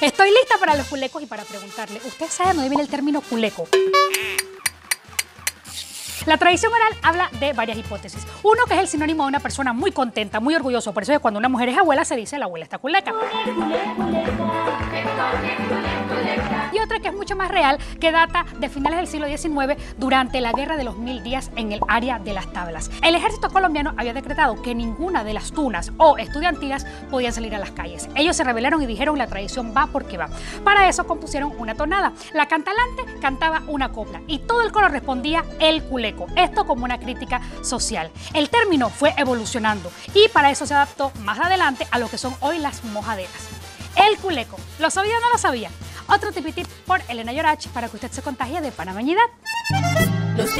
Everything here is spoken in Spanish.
Estoy lista para los culecos y para preguntarle, ¿usted sabe dónde viene el término culeco? La tradición oral habla de varias hipótesis. Uno que es el sinónimo de una persona muy contenta, muy orgulloso. Por eso es cuando una mujer es abuela se dice la abuela está culeca. Y otra que es mucho más real, que data de finales del siglo XIX durante la Guerra de los Mil Días en el área de las tablas. El ejército colombiano había decretado que ninguna de las tunas o estudiantinas podían salir a las calles. Ellos se rebelaron y dijeron la tradición va porque va. Para eso compusieron una tonada. La cantalante cantaba una copla y todo el coro respondía el culeco. Esto como una crítica social. El término fue evolucionando y para eso se adaptó más adelante a lo que son hoy las mojaderas. El culeco. ¿Lo sabía o no lo sabía? Otro tipitip por Elena Yorach para que usted se contagie de panameñidad. Los.